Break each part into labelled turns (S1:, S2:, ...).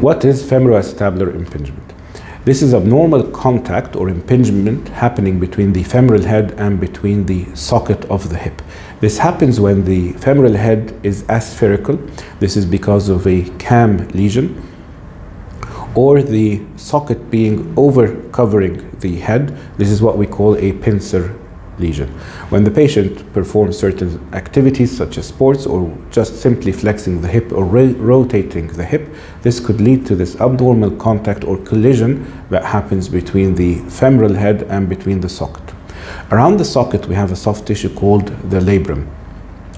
S1: What is femoroacetabular impingement? This is abnormal contact or impingement happening between the femoral head and between the socket of the hip. This happens when the femoral head is aspherical. This is because of a cam lesion or the socket being over covering the head. This is what we call a pincer lesion. When the patient performs certain activities such as sports or just simply flexing the hip or rotating the hip, this could lead to this abnormal contact or collision that happens between the femoral head and between the socket. Around the socket we have a soft tissue called the labrum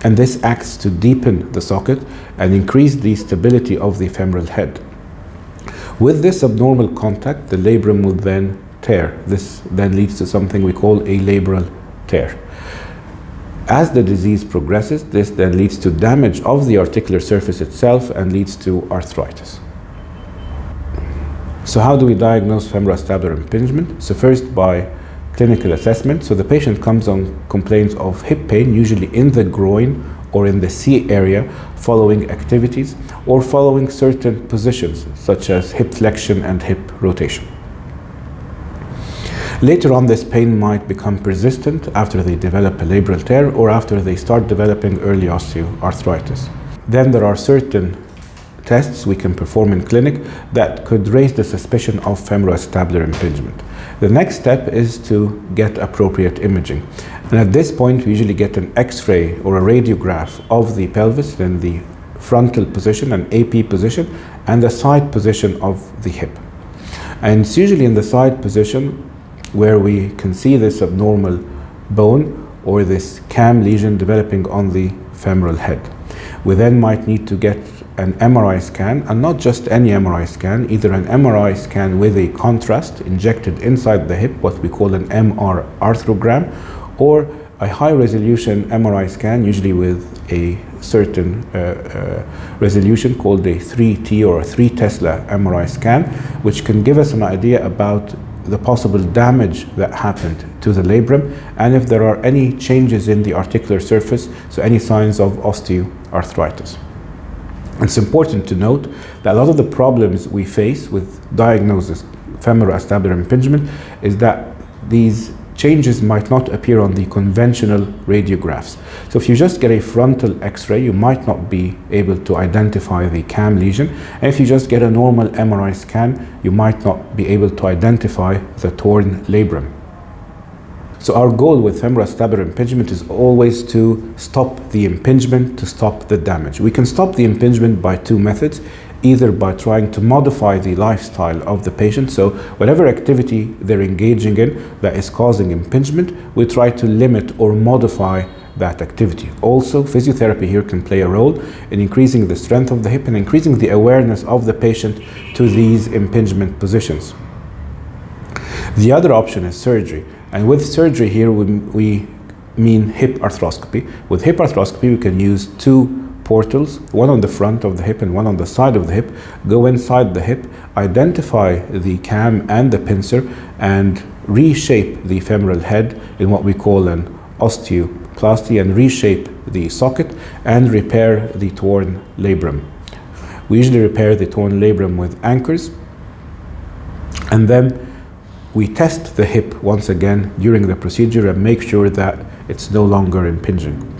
S1: and this acts to deepen the socket and increase the stability of the femoral head. With this abnormal contact, the labrum would then tear. This then leads to something we call a labral tear. As the disease progresses, this then leads to damage of the articular surface itself and leads to arthritis. So how do we diagnose femoroacetabular impingement? So first by clinical assessment. So the patient comes on complaints of hip pain, usually in the groin or in the C area following activities or following certain positions such as hip flexion and hip rotation. Later on, this pain might become persistent after they develop a labral tear or after they start developing early osteoarthritis. Then there are certain tests we can perform in clinic that could raise the suspicion of femoroacetabular impingement. The next step is to get appropriate imaging. And at this point, we usually get an x-ray or a radiograph of the pelvis in the frontal position, an AP position, and the side position of the hip. And it's usually in the side position where we can see this abnormal bone or this cam lesion developing on the femoral head. We then might need to get an MRI scan, and not just any MRI scan, either an MRI scan with a contrast injected inside the hip, what we call an MR arthrogram, or a high resolution MRI scan, usually with a certain uh, uh, resolution called a 3T or a 3 Tesla MRI scan, which can give us an idea about the possible damage that happened to the labrum and if there are any changes in the articular surface, so any signs of osteoarthritis. It's important to note that a lot of the problems we face with diagnosis femoral femoroacetabular impingement is that these changes might not appear on the conventional radiographs. So if you just get a frontal x-ray, you might not be able to identify the cam lesion. And if you just get a normal MRI scan, you might not be able to identify the torn labrum. So our goal with femoroacetabular impingement is always to stop the impingement, to stop the damage. We can stop the impingement by two methods either by trying to modify the lifestyle of the patient. So whatever activity they're engaging in that is causing impingement, we try to limit or modify that activity. Also, physiotherapy here can play a role in increasing the strength of the hip and increasing the awareness of the patient to these impingement positions. The other option is surgery. And with surgery here, we, we mean hip arthroscopy. With hip arthroscopy, we can use two portals, one on the front of the hip and one on the side of the hip, go inside the hip, identify the cam and the pincer, and reshape the femoral head in what we call an osteoplasty and reshape the socket and repair the torn labrum. We usually repair the torn labrum with anchors and then we test the hip once again during the procedure and make sure that it's no longer impinging.